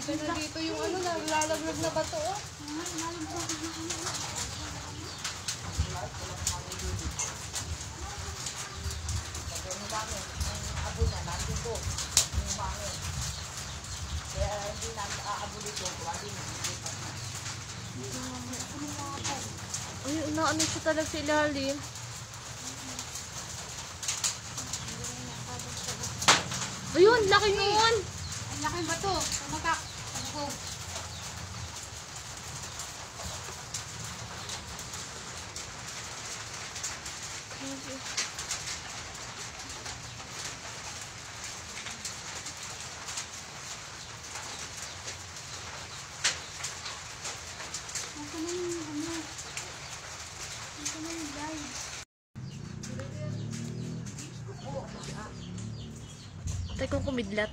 Kita na dito yung ano, nalalaglag na bato, oh. Ayun, naano siya talaga sa ilalim. Ayun, laki nun. Laking bato. Tumatak. Tumago. Tay kong kumidlat.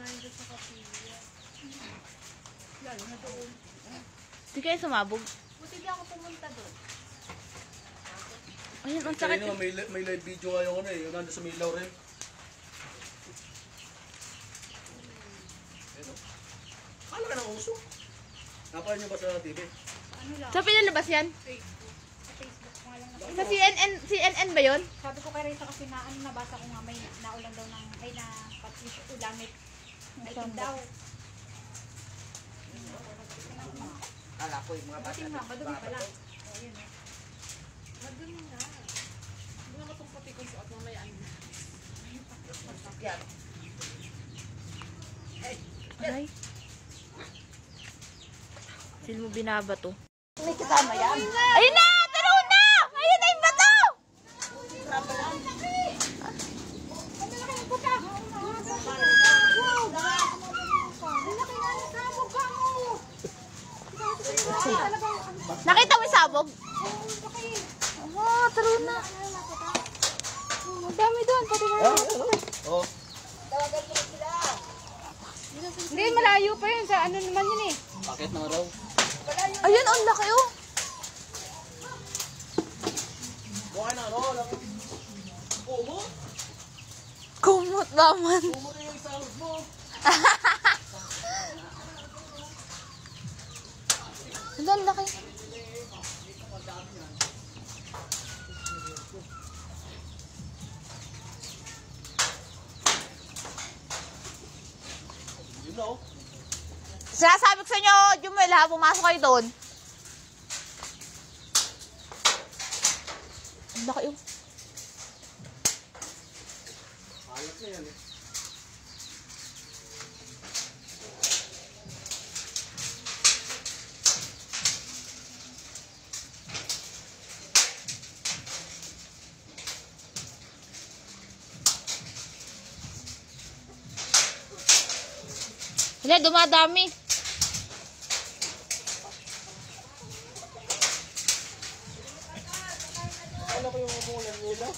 Hindi doon sa kapilya. Yan, na doon. Di kayo sumabog. Buti di ako pumunta doon. Ayun, ang sakit. naman, may, may live video nga yung ano eh, yung nandun sa Milaw rin. Ito. Kala ka ng uso. Napanood niyo ba sa TV? Ano lang, Sa pinalabas yan? Facebook. Sa Facebook ko nga lang na Sa CNN, CNN ba yun? Sabi ko kay Rita kasi na ano nabasa ko nga may naulan daw ng ay na patis ulamit. Ay daw. Kala ko yung mga bata. Kasi nga, madumi pala. O, yun eh. Madumi nga. Hindi naman itong pati kong suot mamaya. Yan. Aray. Sino mo binabato? May kasama yan. Ayun na! Na! Ayun na yung bato! Nakita mo yung sabog? Oo, oh, taro na. Ang dami doon, pati na. Oo. Hindi, malayo pa yun. Sa ano naman yun eh. Bakit na raw? Ayun, ang laki oh. Mukha na? Lang. Umo? Kumot naman. Umo na yung salad mo. Ito, ang laki. Yun na oh. Sinasabi ko sa inyo, Jumel ha, pumasok kayo doon. Ang laki oh. Alat na yan eh. Hindi, dumadami. Ano ko yung umulan nila?